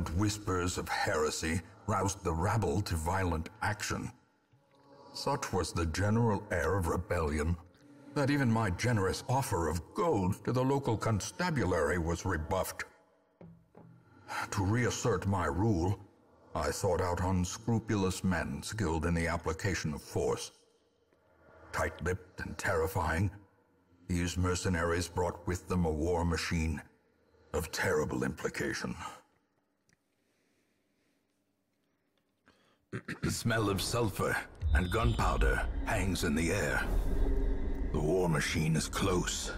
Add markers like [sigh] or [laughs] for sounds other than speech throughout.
whispers of heresy roused the rabble to violent action. Such was the general air of rebellion that even my generous offer of gold to the local constabulary was rebuffed. To reassert my rule, I sought out unscrupulous men skilled in the application of force. Tight-lipped and terrifying, these mercenaries brought with them a war machine of terrible implication. The smell of sulfur and gunpowder hangs in the air. The war machine is close.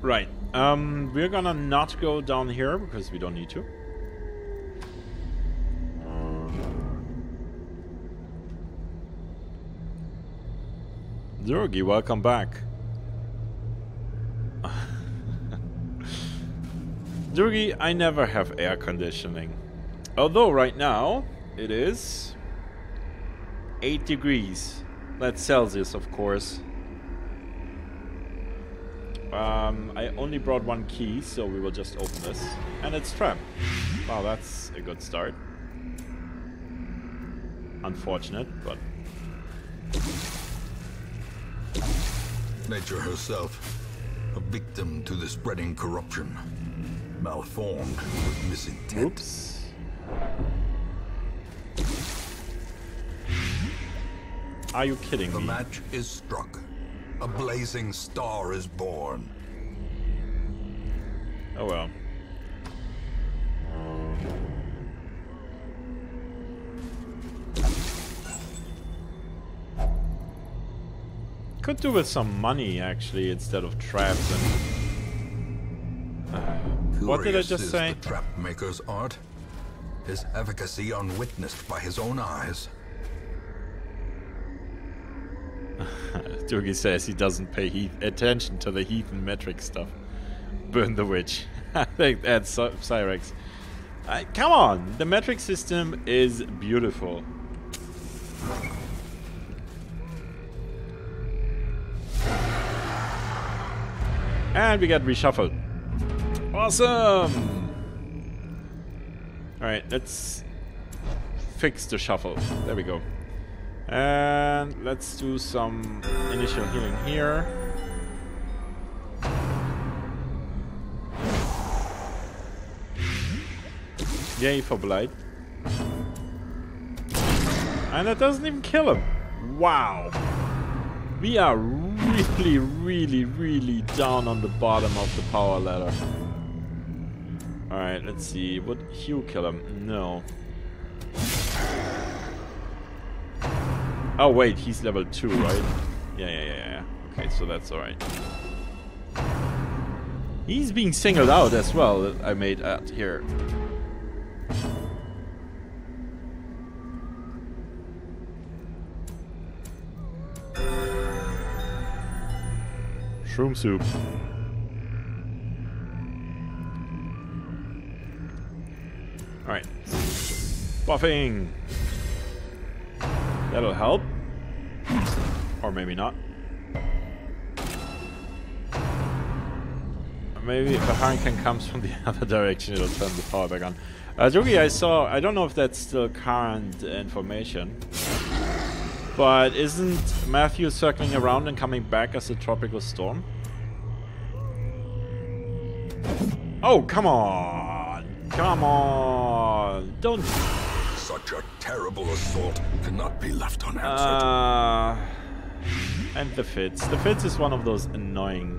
Right. Um, we're gonna not go down here because we don't need to. Zurgi, welcome back. [laughs] Zurgi, I never have air conditioning. Although right now it is 8 degrees. That's Celsius, of course. Um, I only brought one key, so we will just open this. And it's trapped. Wow, that's a good start. Unfortunate, but... Nature herself, a victim to the spreading corruption. Malformed with misintent. Oops. Are you kidding The me? match is struck. A blazing star is born. Oh well. Could do with some money actually instead of traps and. [sighs] what did I just say? The trap maker's art. His efficacy unwitnessed by his own eyes. Durgi says he doesn't pay heath attention to the heathen metric stuff. Burn the witch. [laughs] I think that's Cy- Cyrex. Uh, come on, the metric system is beautiful. And we get reshuffled. Awesome! Alright, let's fix the shuffle. There we go. And let's do some initial healing here. Yay for Blight. And that doesn't even kill him. Wow. We are really, really, really down on the bottom of the power ladder. Alright, let's see. Would Hugh kill him? No. Oh wait, he's level 2, right? Yeah, yeah, yeah, yeah. Okay, so that's alright. He's being singled out as well, I made out here. Shroom soup. Alright. Buffing! That'll help. Or maybe not. Maybe if a hurricane comes from the [laughs] other direction, it'll turn the power back on. Uh, Jogi, I saw, I don't know if that's still current information, but isn't Matthew circling around and coming back as a tropical storm? Oh, come on! Come on! Don't Such a terrible assault cannot be left unanswered. Uh, and the Fitz. The Fitz is one of those annoying.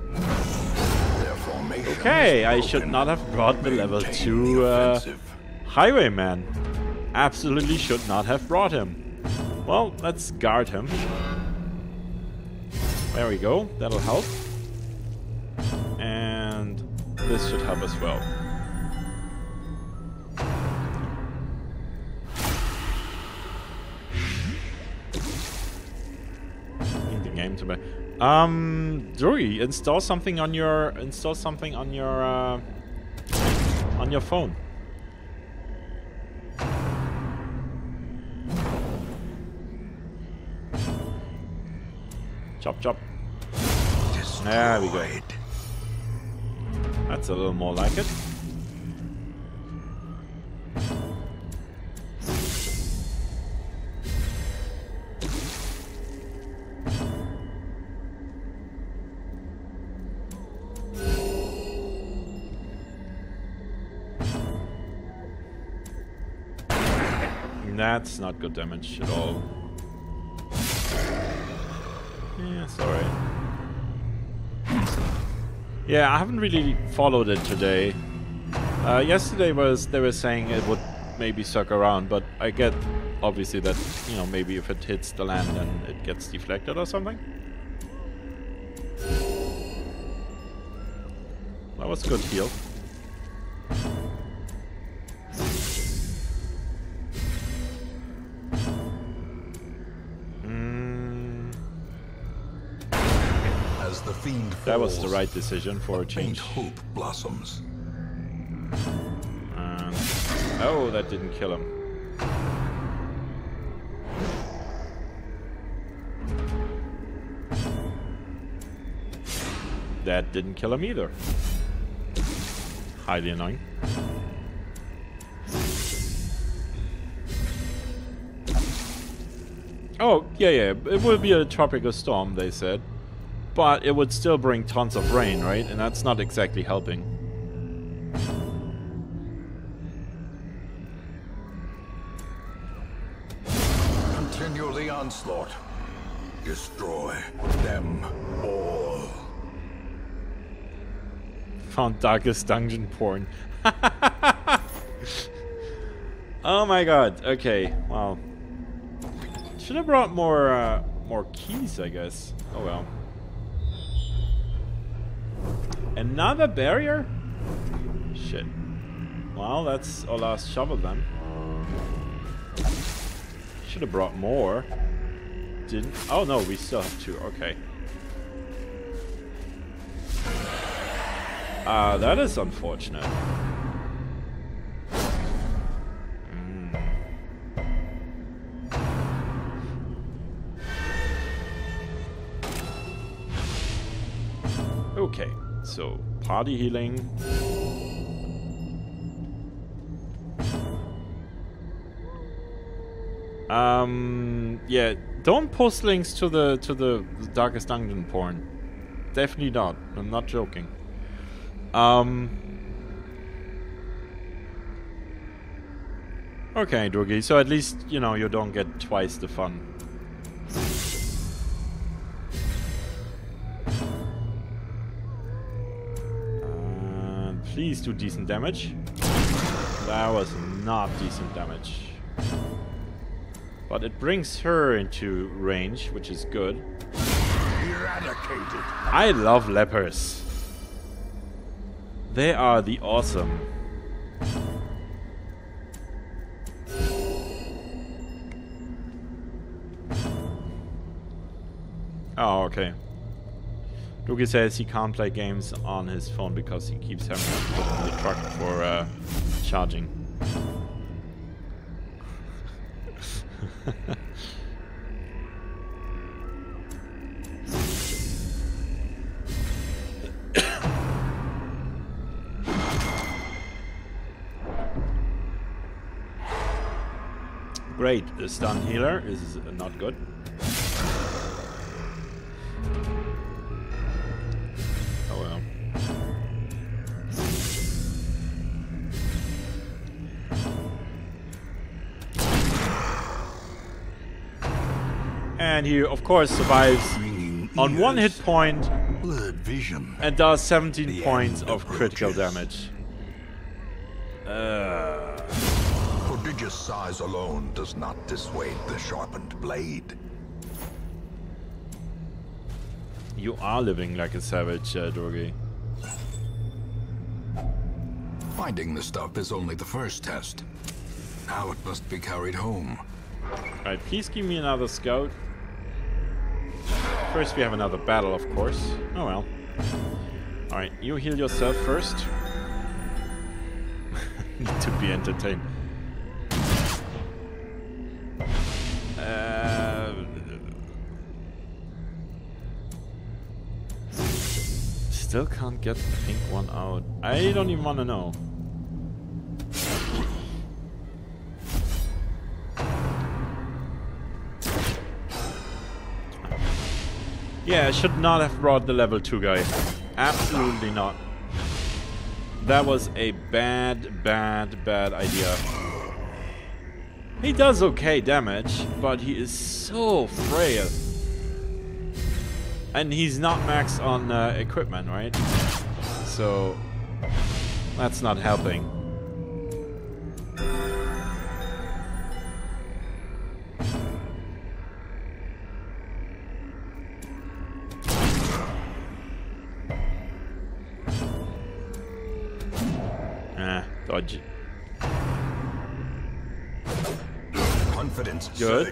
Okay, I should not have brought the level 2 uh. Highwayman. Absolutely should not have brought him. Well, let's guard him. There we go, that'll help. And this should help as well. To be. Um, Drury, install something on your install something on your uh, on your phone. Chop chop. There we go. That's a little more like it. Not good damage at all. Yeah, sorry. Yeah, I haven't really followed it today. Uh, yesterday was they were saying it would maybe suck around, but I get obviously that you know maybe if it hits the land then it gets deflected or something. That was good heal. As the fiend That was the right decision for a change. hope blossoms. And oh, that didn't kill him. That didn't kill him either. Highly annoying. Oh, yeah, yeah. It will be a tropical storm, they said. But it would still bring tons of rain, right? And that's not exactly helping. Continue the onslaught. Destroy them all. Found darkest dungeon porn. [laughs] oh my god. Okay. Wow. Should have brought more uh, more keys, I guess. Oh well. Another barrier? Shit. Well, that's our last shovel then. Should have brought more. Didn't. Oh no, we still have two. Okay. Ah, that is unfortunate. Mm. Okay, so party healing. Um, yeah, don't post links to the to the darkest dungeon porn. Definitely not. I'm not joking. Um. Okay, Doogie. So at least you know you don't get twice the fun. Please do decent damage. That was not decent damage. But it brings her into range, which is good. Eradicated. I love lepers. They are the awesome. Oh, okay. Luki says he can't play games on his phone because he keeps having to put in the truck for uh, charging. [coughs] Great, the stun healer is not good. And he, of course, survives on one hit point and does 17 points of critical damage. Uh, Prodigious size alone does not dissuade the sharpened blade. you are living like a savage, uh, Dorgi. Finding the stuff is only the first test. Now it must be carried home. Alright, please give me another scout. First, we have another battle, of course. Oh well. Alright, you heal yourself first. Need [laughs] to be entertained. Uh, still can't get the pink one out. I don't even want to know. Yeah, I should not have brought the level 2 guy. Absolutely not. That was a bad, bad, bad idea. He does okay damage, but he is so frail. And he's not maxed on uh, equipment, right? So that's not helping.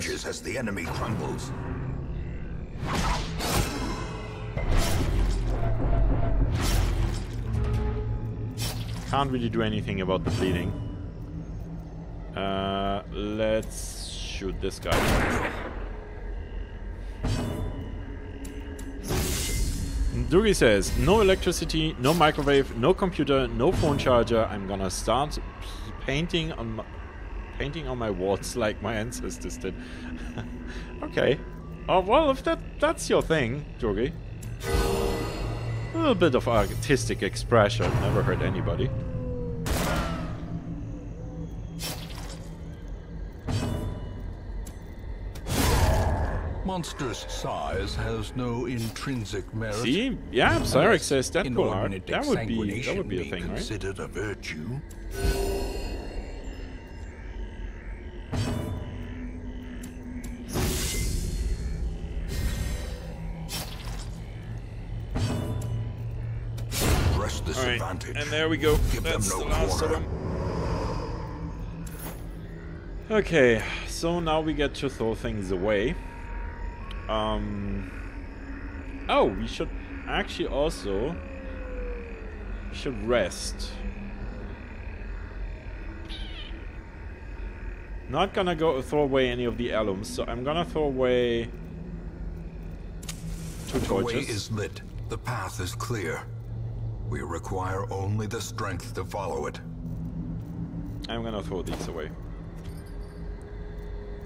As the enemy crumbles. Can't really do anything about the bleeding. Uh, let's shoot this guy. Dugi says, no electricity, no microwave, no computer, no phone charger. I'm gonna start painting on my, painting on my walls like my ancestors did. [laughs] okay. Oh well, if that that's your thing, Dugi. A little bit of artistic expression, never hurt anybody. Monstrous size has no intrinsic merit. See? Yeah, Cyrix says Deadpool art. That would be that would be a thing, right? considered a virtue. Advantage. and there we go. Give them That's no the last of them. Okay, so now we get to throw things away. Um. Oh, we should actually also. We should rest. Not gonna go throw away any of the alums, so I'm gonna throw away two The way is lit. The path is clear. We require only the strength to follow it. I'm gonna throw these away.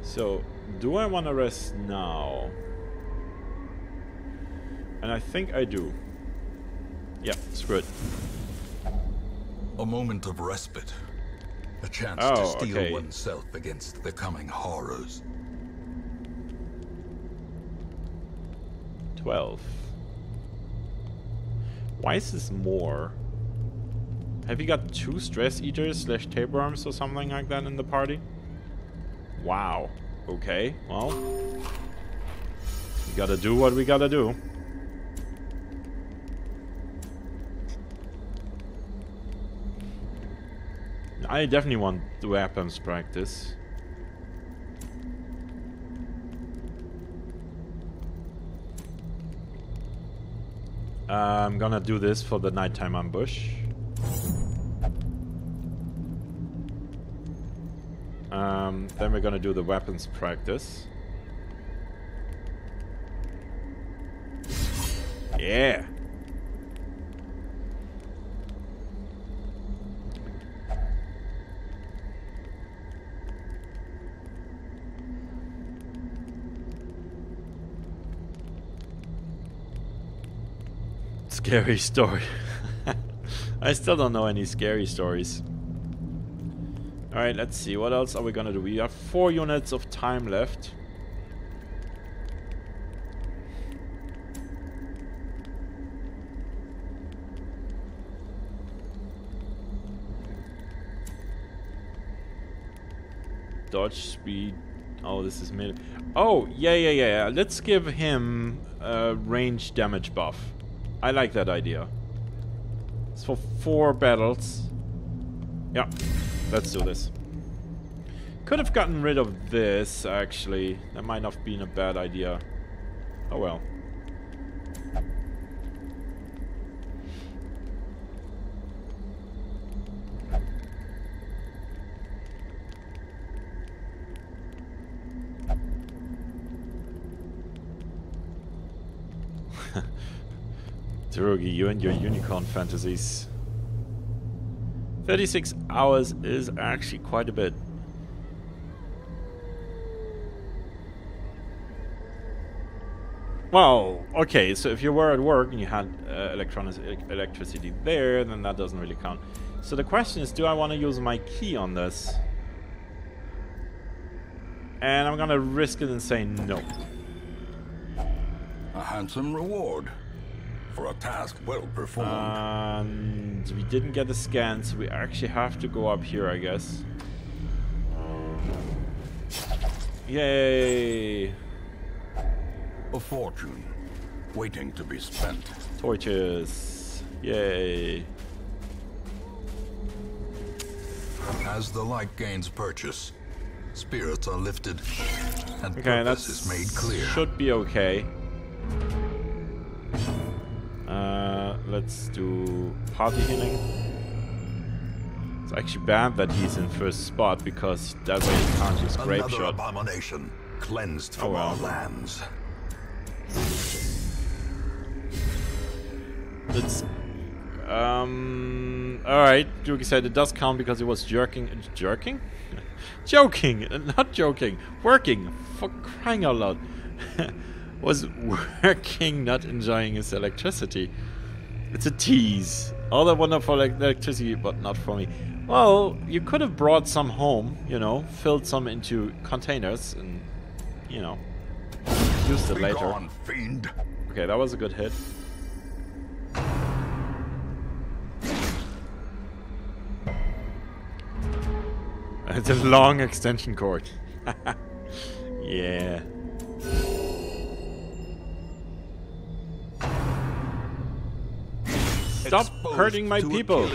So, do I want to rest now? And I think I do. Yeah, screw it. A moment of respite. A chance Oh, to steel okay. oneself against the coming horrors. 12. Why is this more? Have you got two stress eaters slash tapeworms or something like that in the party? Wow. Okay, well. We gotta do what we gotta do. I definitely want the weapons practice. I'm gonna do this for the nighttime ambush. Um, then we're gonna do the weapons practice. Yeah. Scary story. [laughs] I still don't know any scary stories. Alright, let's see. What else are we gonna do? We have four units of time left. Dodge speed. Oh, this is mid. Oh, yeah, yeah, yeah, yeah. Let's give him a range damage buff. I like that idea. It's for four battles. Yeah, let's do this. Could have gotten rid of this, actually. That might not have been a bad idea. Oh well. Drugi, you and your unicorn fantasies. 36 hours is actually quite a bit. Well, okay, so if you were at work and you had uh, electricity there, then that doesn't really count. So the question is, do I want to use my key on this? And I'm gonna risk it and say no. A handsome reward for a task well performed. And we didn't get a scan, so we actually have to go up here, I guess. Yay! a fortune waiting to be spent. Torches. Yay. As the light gains purchase, spirits are lifted, and Okay, purpose is made clear. should be okay. Let's do party healing. It's actually bad that he's in first spot because that way he can't use grape Another shot. abomination cleansed from Oh, well. our lands. Let's. Um. Alright, Yuki said it does count because he was jerking. Jerking? [laughs] joking! Not joking. Working! For crying out loud. [laughs] was working, not enjoying his electricity. It's a tease. Oh, All that wonderful electricity, but not for me. Well, you could have brought some home, you know, filled some into containers and, you know, used it later. gone, fiend. Okay, that was a good hit. [laughs] It's a long extension cord. [laughs] yeah. Stop Exposed hurting my people.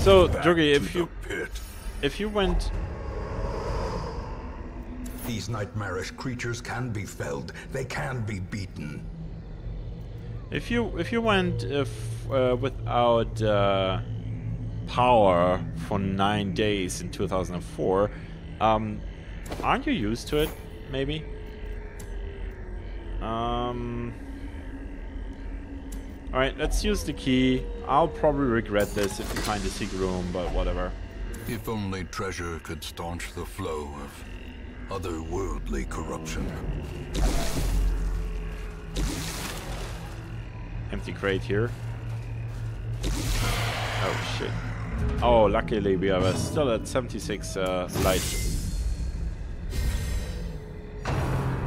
So, Jogi, if you if you went These nightmarish creatures can be felled. They can be beaten. If you if you went if uh, without uh, power for nine days in 2004, um, aren't you used to it? Maybe. Um. All right, let's use the key. I'll probably regret this if we find the secret room, but whatever. If only treasure could staunch the flow of otherworldly corruption. Empty crate here. Oh shit. Oh, luckily we are still at 76 uh, light.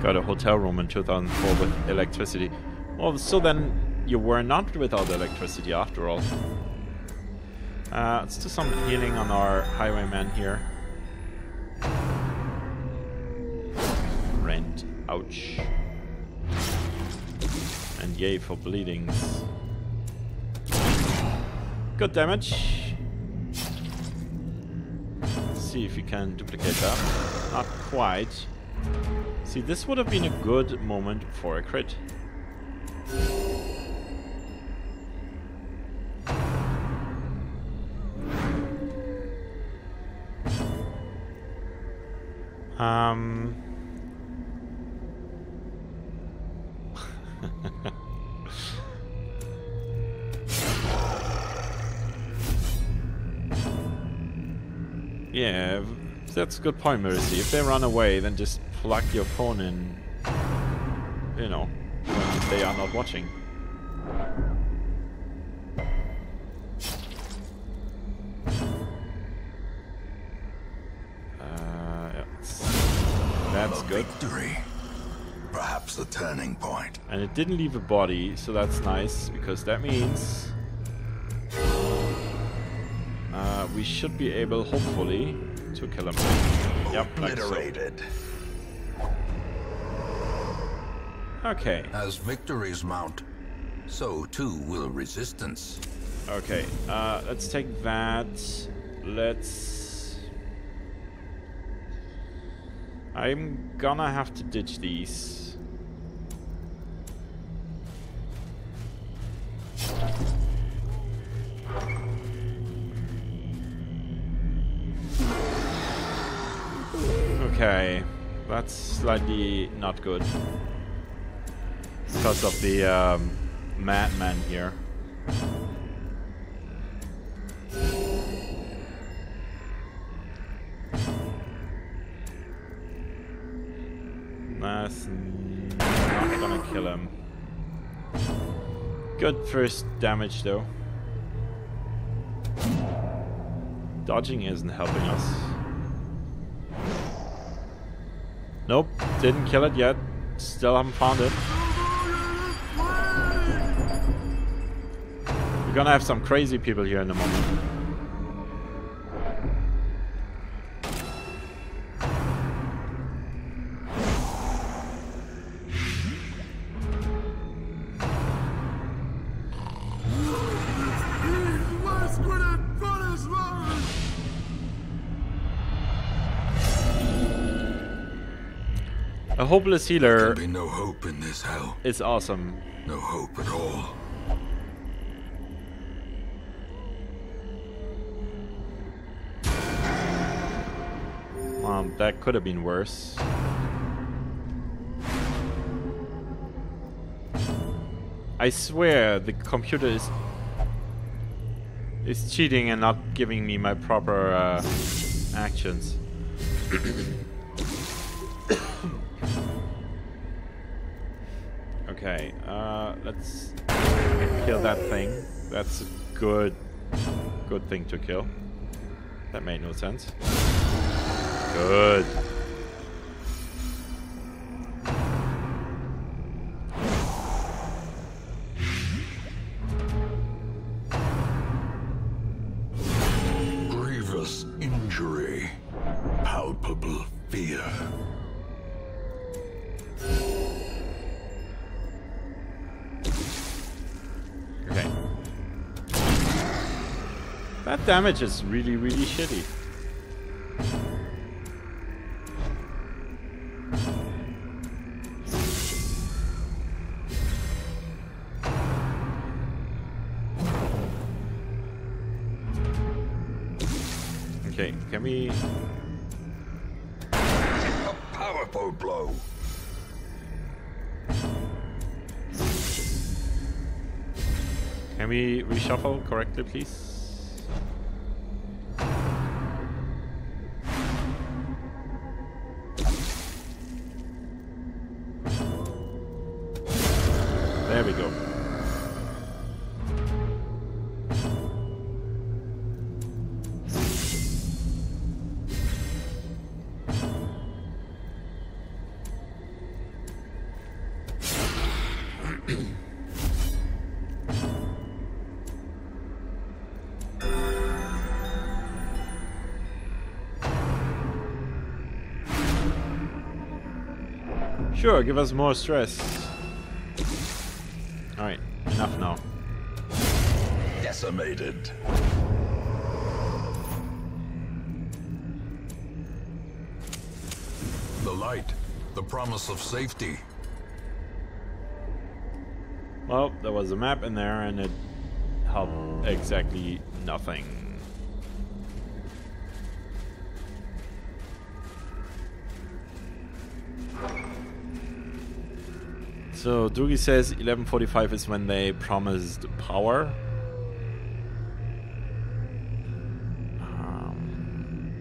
Got a hotel room in 2004 with electricity. Well, so then you were not without electricity after all. Uh, let's do some healing on our highwayman here. Rent. Ouch. Yay for bleedings. Good damage. Let's see if we can duplicate that. Not quite. See, this would have been a good moment for a crit. Um... Yeah, that's a good point, Mercy. If they run away, then just plug your phone in, you know, when they are not watching. Uh, yeah, that's good. Victory. Perhaps the turning point. And it didn't leave a body, so that's nice, because that means... we should be able, hopefully, to kill him. Yep, like so. Okay, As victories mount, so too will resistance. okay. Uh, let's take that. Let's... I'm gonna have to ditch these. That's slightly not good. Because of the um, madman here. That's not gonna kill him. Good first damage though. Dodging isn't helping us. Nope, didn't kill it yet. Still haven't found it. We're gonna have some crazy people here in a moment. Hopeless healer There'll be no hope in this hell. is awesome. No hope at all. Um, that could have been worse. I swear the computer is is cheating and not giving me my proper uh, actions. [coughs] [coughs] let's kill that thing. That's a good, good thing to kill. That made no sense. Good. That damage is really, really shitty. Okay, can we... A powerful blow. Can we reshuffle correctly, please? Sure, give us more stress. Alright, enough now. Decimated. The light, the promise of safety. Well, there was a map in there and it helped exactly nothing. So Doogie says 1145 is when they promised power. Um,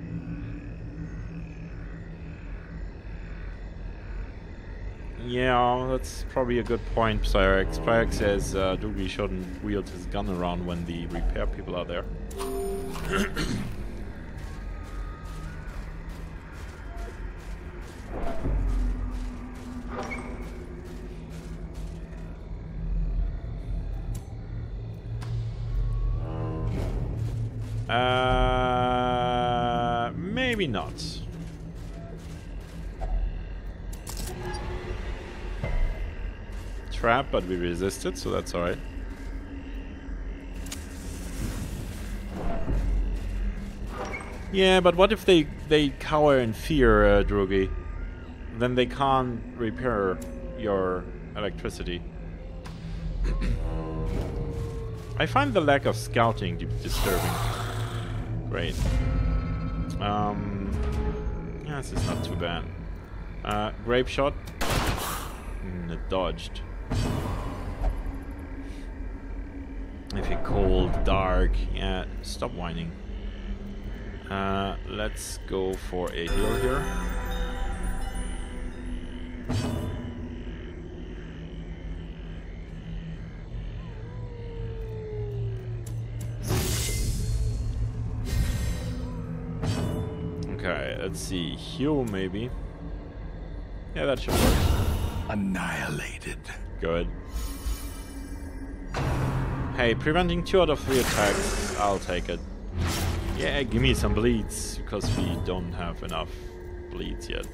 yeah, that's probably a good point, Psyrex. Psyrex says uh, Doogie shouldn't wield his gun around when the repair people are there. [clears throat] but we resisted, so that's alright. Yeah, but what if they they cower in fear, uh, Drogi? Then they can't repair your electricity. [coughs] I find the lack of scouting disturbing. Great. Um, yeah, this is not too bad. Uh, grape shot. Mm, it dodged. If you're cold, dark, yeah, stop whining. Uh, let's go for a heal here. Okay, let's see. Heal, maybe. Yeah, that should work. Annihilated. Good. Hey, preventing two out of three attacks, I'll take it. Yeah, give me some bleeds, because we don't have enough bleeds yet. [coughs]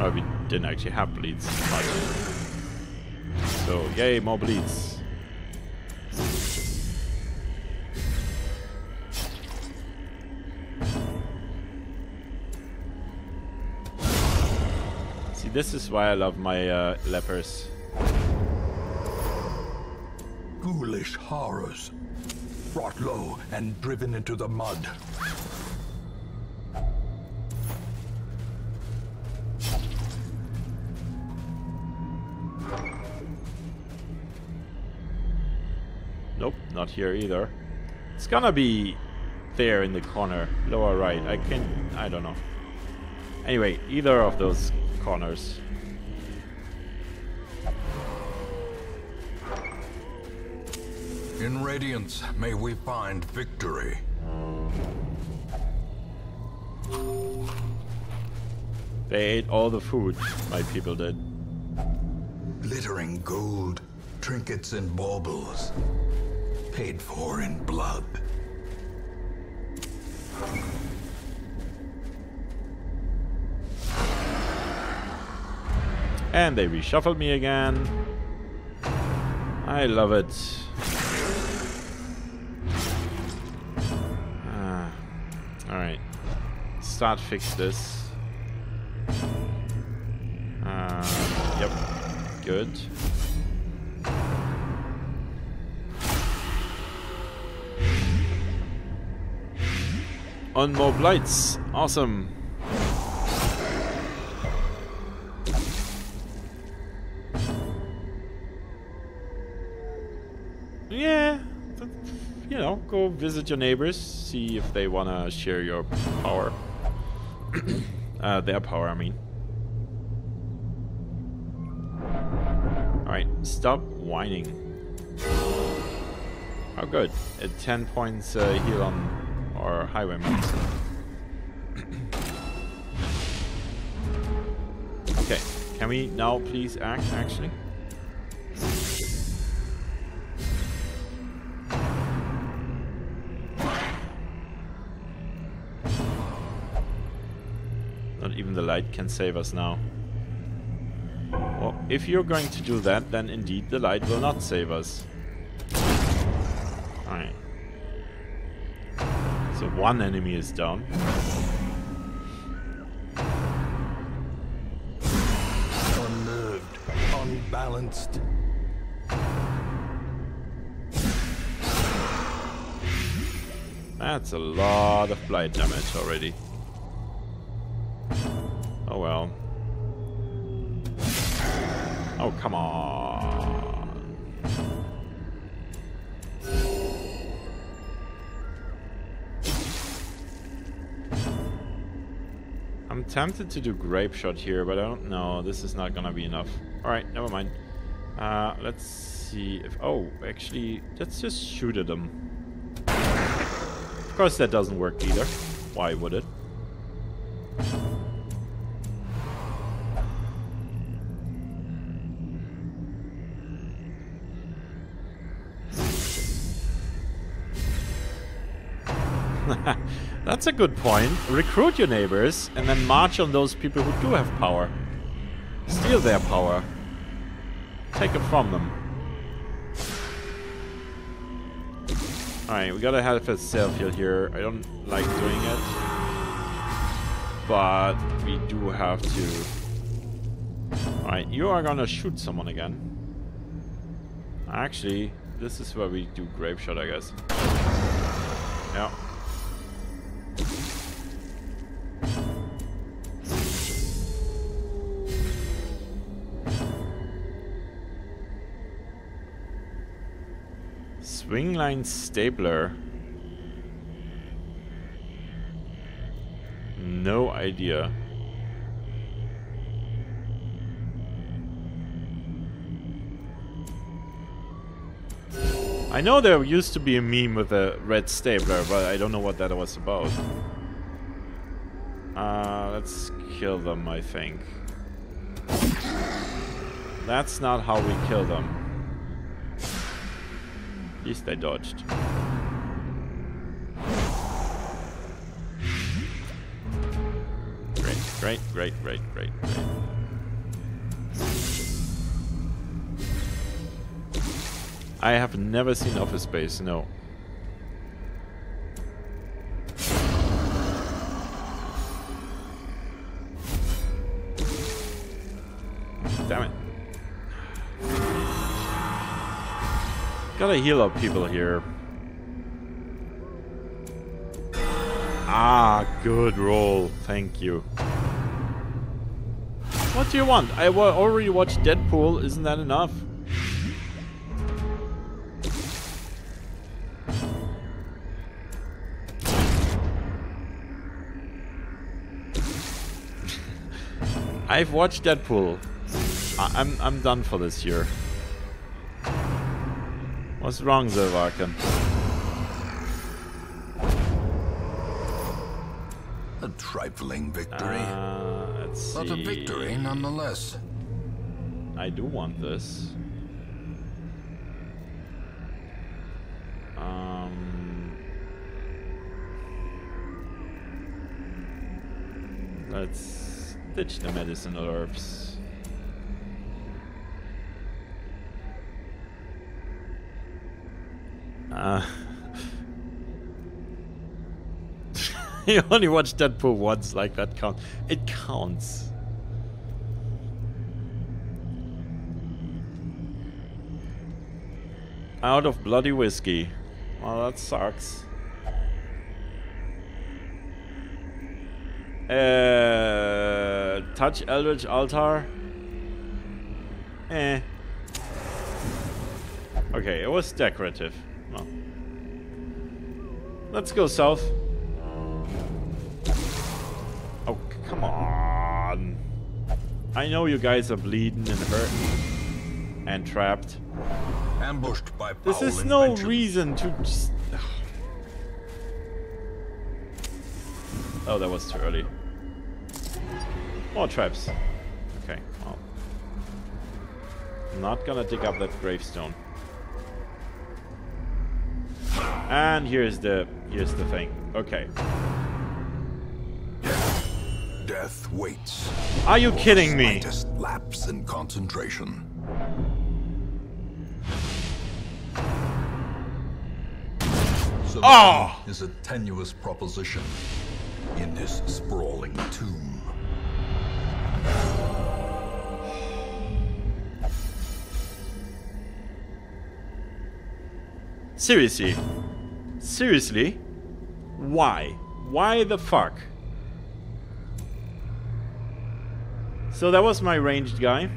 oh, we didn't actually have bleeds. So, yay, more bleeds. See, this is why I love my uh, lepers. Ghoulish horrors. Brought low and driven into the mud. Nope, not here either. It's gonna be there in the corner, lower right. I can, I don't know. Anyway, either of those corners. In Radiance, may we find victory. They ate all the food, my people did. Glittering gold, trinkets and baubles. Paid for in blood. And they reshuffled me again. I love it. Ah. Alright. Start fix this. Uh, yep. Good. On more blights. Awesome. Go visit your neighbors, see if they wanna share your power. [coughs] uh, their power, I mean. Alright, stop whining. Oh, good. At 10 points uh, heal on our highwayman. [coughs] okay, can we now please act, actually? Light can save us now. Well, if you're going to do that, then indeed the light will not save us. Alright. So one enemy is down. Unnerved, unbalanced. That's a lot of blight damage already. I'm tempted to do Grape Shot here, but I don't know. This is not gonna be enough. Alright, never mind. Uh, let's see if... Oh, actually, let's just shoot at them. Of course that doesn't work either. Why would it? That's a good point. Recruit your neighbors and then march on those people who do have power. Steal their power. Take it from them. Alright, we gotta have a self heal here. I don't like doing it. But we do have to. Alright, you are gonna shoot someone again. Actually, this is where we do grape shot, I guess. Swingline stapler. No idea. I know there used to be a meme with a red stapler, but I don't know what that was about. Uh, let's kill them, I think. That's not how we kill them. At least they dodged. Great, great, great, great, great. I have never seen Office Space, no. Gotta heal up people here. Ah, good roll. Thank you. What do you want? I already watched Deadpool. Isn't that enough? [laughs] I've watched Deadpool. I am I'm done for this year. What's wrong, Zervaken? A trifling victory. Uh, But a victory nonetheless. I do want this. Um, let's ditch the medicinal herbs. Uh, [laughs] you only watched Deadpool once, like that counts. It counts. Out of bloody whiskey. Well, that sucks. Uh, touch Eldritch Altar. Eh. Okay, it was decorative. Let's go south. Oh, come on. I know you guys are bleeding and hurt and trapped. Ambushed by This is no invention. reason to just... Oh, that was too early. More traps. Okay, well. I'm not gonna dig up that gravestone. And here's the here's the thing. Okay. Death waits. Are you kidding me? Slightest lapse in concentration. Survival Oh! is a tenuous proposition in this sprawling tomb. Seriously? Seriously? Why? Why the fuck? So that was my ranged guy.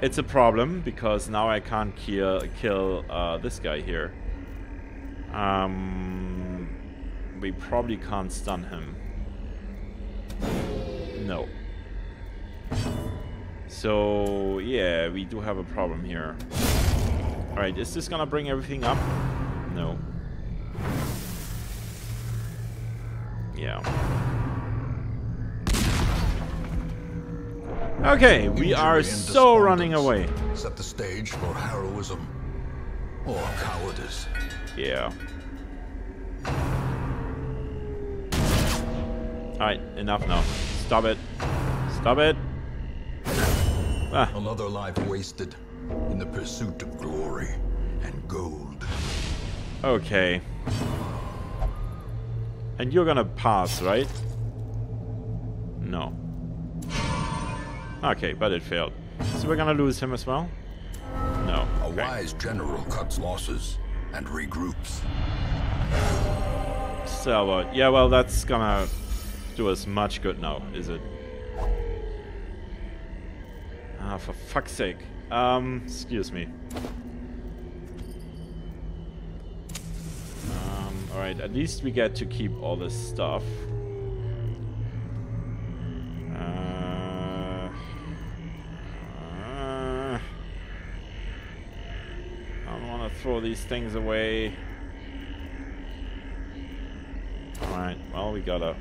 It's a problem because now I can't kill kill uh, this guy here. Um, we probably can't stun him. No. So yeah, we do have a problem here. All right, is this gonna bring everything up? No. Yeah. Okay, we are so running away. Set the stage for heroism or cowardice. Yeah. Alright, enough now. Stop it. Stop it. Ah, Another life wasted in the pursuit of glory and gold. okay. And you're gonna pass, right? No. Okay, but it failed. So we're gonna lose him as well? No. A wise general cuts losses and regroups. Salvo. Yeah, well, that's gonna do us much good now, is it? Ah, for fuck's sake. Um, excuse me. Um, alright, at least we get to keep all this stuff. Uh, uh, I don't want to throw these things away. Alright, well, we gotta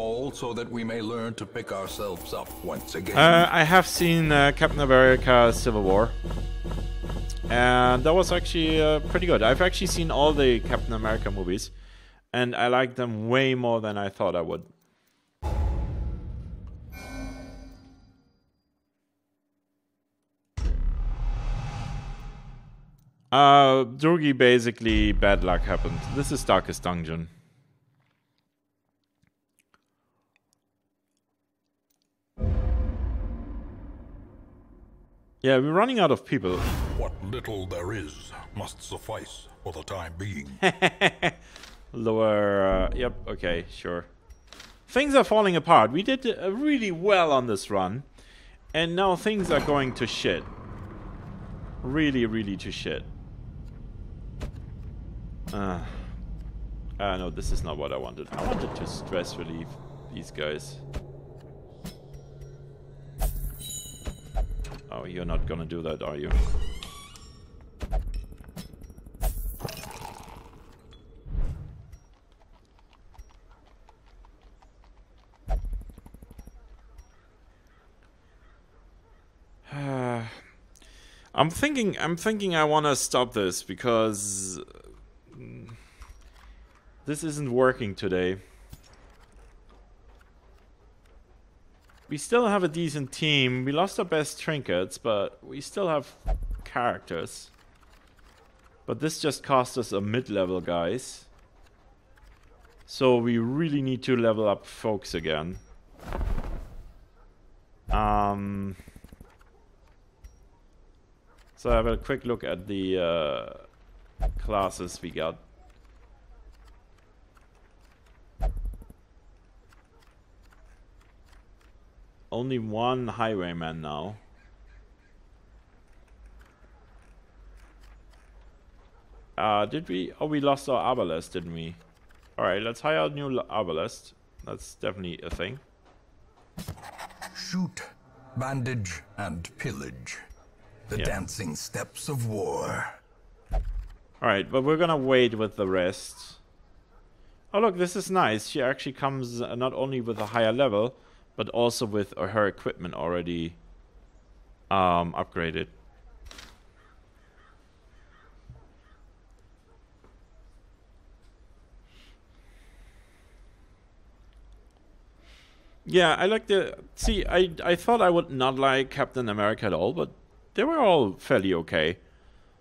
fall so that we may learn to pick ourselves up once again. Uh, I have seen uh, Captain America Civil War. And that was actually uh, pretty good. I've actually seen all the Captain America movies. And I like them way more than I thought I would. Uh, Durgi basically bad luck happened. This is Darkest Dungeon. Yeah, we're running out of people. What little there is must suffice for the time being. [laughs] Lower, uh, yep, okay, sure. Things are falling apart. We did uh, really well on this run. And now things are going to shit. Really, really to shit. Uh, uh, no, this is not what I wanted. I wanted to stress relieve these guys. Oh, you're not gonna do that, are you? [sighs] I'm thinking I'm thinking I want to stop this because this isn't working today. We still have a decent team. We lost our best trinkets, but we still have characters. But this just cost us a mid-level, guys. So we really need to level up folks again. Um... So I have a quick look at the uh, classes we got. Only one highwayman now. Uh, did we? Oh, we lost our arbalest, didn't we? Alright, let's hire a new arbalest. That's definitely a thing. Shoot, bandage, and pillage. The Yeah. dancing steps of war. Alright, but we're gonna wait with the rest. Oh look, this is nice. She actually comes uh, not only with a higher level, but also with uh, her equipment already um, upgraded. Yeah, I like the... See, I, I thought I would not like Captain America at all, but they were all fairly okay.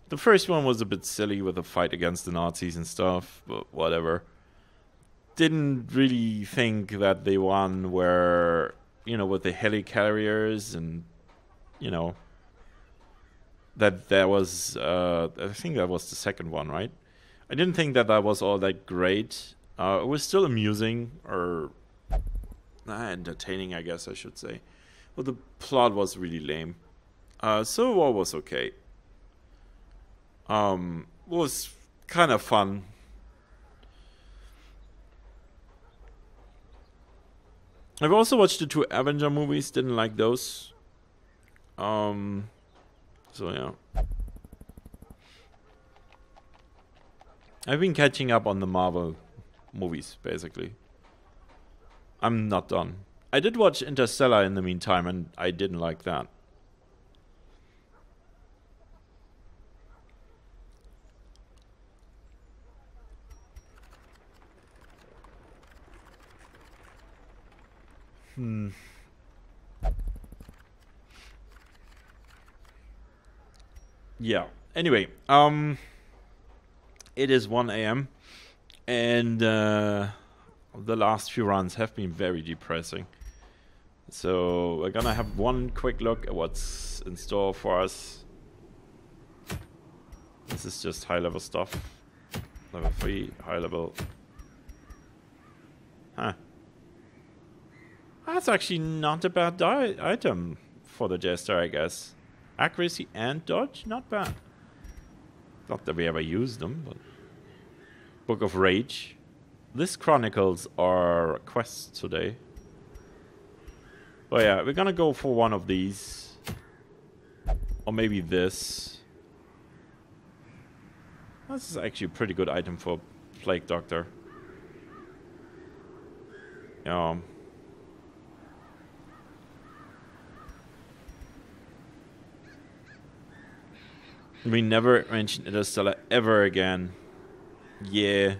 The first one was a bit silly with the fight against the Nazis and stuff, but whatever. Didn't really think that the one where, you know, with the helicarriers and, you know, that there was, uh, I think that was the second one, right? I didn't think that that was all that great. Uh, it was still amusing, or uh, entertaining, I guess I should say. But the plot was really lame. Uh, Civil War was okay. Um, was kind of fun. I've also watched the two Avenger movies. Didn't like those. Um, so yeah. I've been catching up on the Marvel movies, basically. I'm not done. I did watch Interstellar in the meantime, and I didn't like that. Hmm. Yeah. Anyway, um, it is 1 a.m. and uh, the last few runs have been very depressing. So we're gonna have one quick look at what's in store for us. This is just high level stuff. Level 3, high level. Huh. That's actually not a bad di item for the Jester, I guess. Accuracy and dodge, not bad. Not that we ever used them, but... Book of Rage. this chronicles our quests today. But yeah, we're gonna go for one of these. Or maybe this. This is actually a pretty good item for Plague Doctor. Yeah. We never mention Interstellar ever again. Yeah.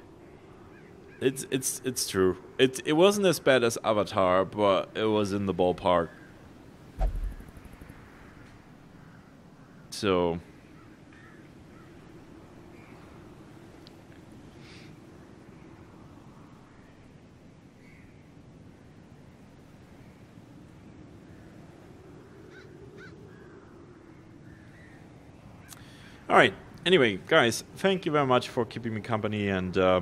It's it's it's true. It it wasn't as bad as Avatar, but it was in the ballpark. So All right. Anyway, guys, thank you very much for keeping me company, and uh,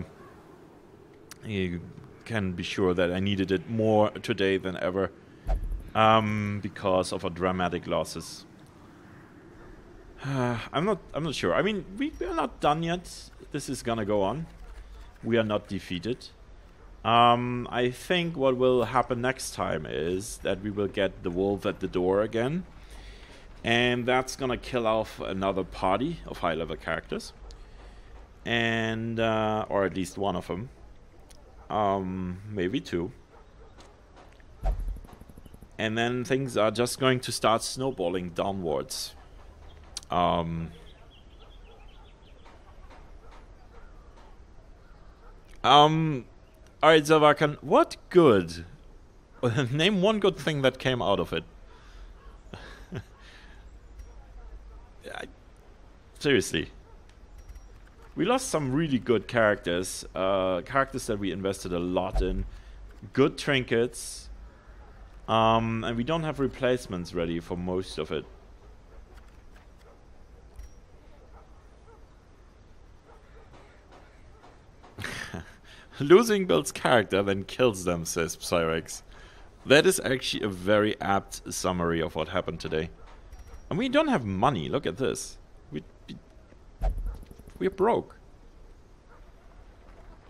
you can be sure that I needed it more today than ever um, because of our dramatic losses. Uh, [sighs] I'm not. I'm not sure. I mean, we, we are not done yet. This is gonna go on. We are not defeated. Um, I think what will happen next time is that we will get the wolf at the door again and that's gonna kill off another party of high level characters. And uh, or at least one of them um, maybe two. And then things are just going to start snowballing downwards. Um, um alright Zavakan, what good? [laughs] Name one good thing that came out of it I, seriously. We lost some really good characters, uh, characters that we invested a lot in, good trinkets, um, and we don't have replacements ready for most of it. [laughs] Losing builds character, then kills them, says Pyrex. That is actually a very apt summary of what happened today. And we don't have money. Look at this. We, we're broke.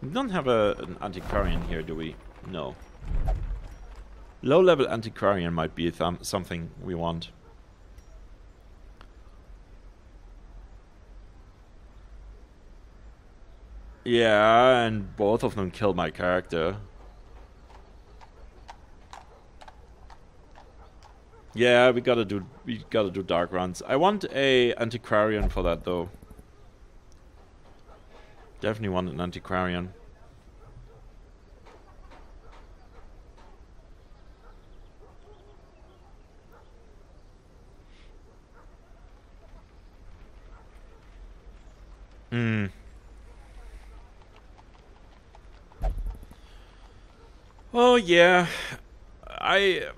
We don't have a, an antiquarian here, do we? No. Low-level antiquarian might be something we want. Yeah, and both of them killed my character. Yeah, we gotta do we gotta do dark runs. I want a antiquarian for that though. Definitely want an antiquarian. Hmm. Oh yeah, I,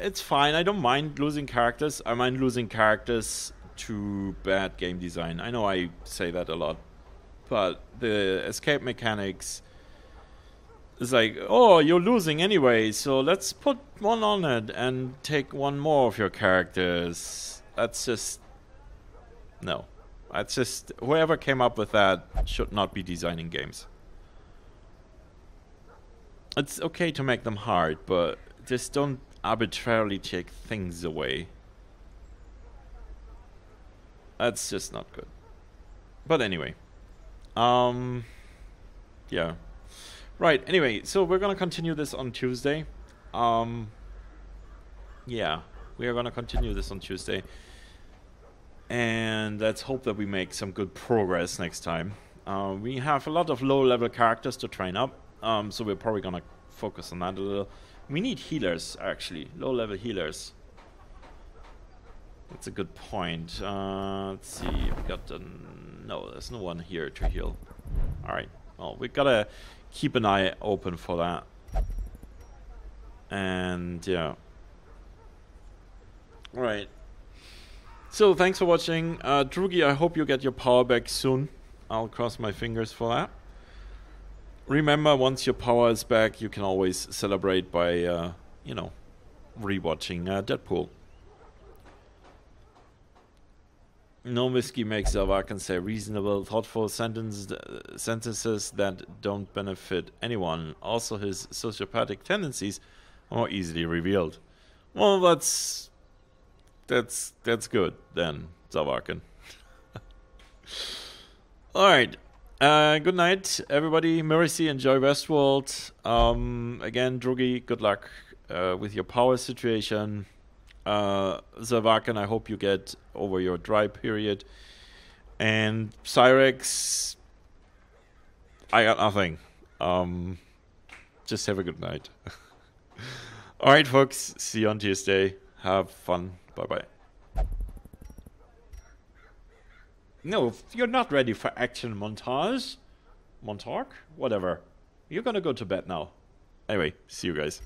it's fine. I don't mind losing characters. I mind losing characters to bad game design. I know I say that a lot, but the escape mechanics is like, oh, you're losing anyway, so let's put one on it and take one more of your characters. That's just no. That's just whoever came up with that should not be designing games. It's okay to make them hard, but just don't arbitrarily take things away. That's just not good. But anyway. Um yeah. Right, anyway, so we're gonna continue this on Tuesday. Um yeah, we are gonna continue this on Tuesday. And let's hope that we make some good progress next time. Uh, we have a lot of low level characters to train up, um, so we're probably gonna focus on that a little. We need healers, actually. Low-level healers. That's a good point. Uh, let's see. We got a... No, there's no one here to heal. Alright. Well, we gotta keep an eye open for that. And, yeah. Alright. So, thanks for watching. Uh, Drugi, I hope you get your power back soon. I'll cross my fingers for that remember, once your power is back, you can always celebrate by, uh, you know, rewatching uh, Deadpool. No whiskey makes Zarvakan say reasonable, thoughtful sentence, uh, sentences that don't benefit anyone. Also, his sociopathic tendencies are more easily revealed. Well, that's that's that's good then, Zarvakan. [laughs] All right. Uh, good night, everybody. Mercy, enjoy Westworld. Um, again, Drugi, good luck uh, with your power situation. Uh, Zarvakan, I hope you get over your dry period. And Cyrex, I got nothing. Um, just have a good night. [laughs] All right, folks. See you on Tuesday. Have fun. Bye bye. No, you're not ready for action montage. Montauk? Whatever. You're gonna go to bed now. Anyway, see you guys.